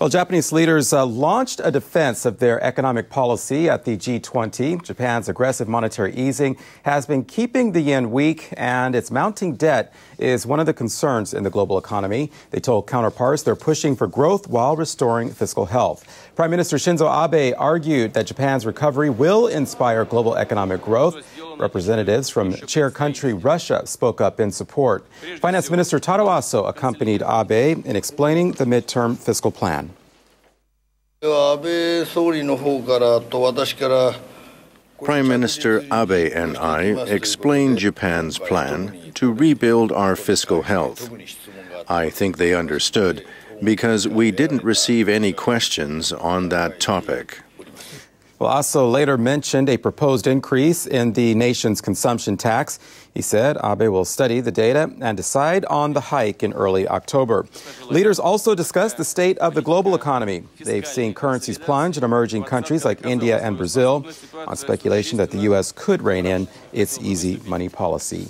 Well, Japanese leaders uh, launched a defense of their economic policy at the G20. Japan's aggressive monetary easing has been keeping the yen weak, and its mounting debt is one of the concerns in the global economy. They told counterparts they're pushing for growth while restoring fiscal health. Prime Minister Shinzo Abe argued that Japan's recovery will inspire global economic growth. Representatives from chair country Russia spoke up in support. Finance Minister Taro Aso accompanied Abe in explaining the midterm fiscal plan. Prime Minister Abe and I explained Japan's plan to rebuild our fiscal health. I think they understood because we didn't receive any questions on that topic. Well, Aso later mentioned a proposed increase in the nation's consumption tax. He said Abe will study the data and decide on the hike in early October. Leaders also discussed the state of the global economy. They've seen currencies plunge in emerging countries like India and Brazil on speculation that the U.S. could rein in its easy money policy.